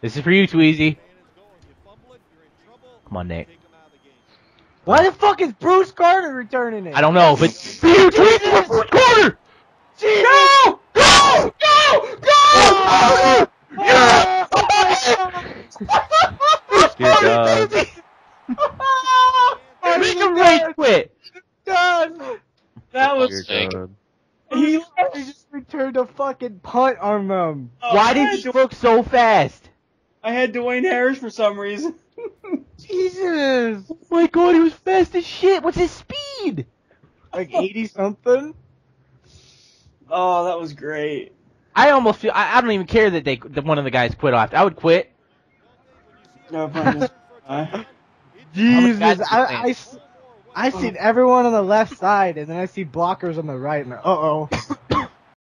This is for you, Tweezy. Man is going. You fumble it, you're in trouble. Come on, Nick. Take them out of the game. Why the fuck is Bruce Carter returning it? I don't know, but for you, Tweezy, for fourth quarter. Go! Go! Go! Go! Yeah! Dear God. Make him rage quit. done. That was Dear sick. God. He He just returned a fucking punt on them. Oh, Why did had he look so fast? I had Dwayne Harris for some reason. Jesus. Oh my God, he was fast as shit. What's his speed? Like 80 something? oh, that was great. I almost feel I, I don't even care that they that one of the guys quit off. I would quit. No problem. Uh, Jesus. guys I, do I, think? seen everyone on the left side, and then I see blockers on the right, and uh oh.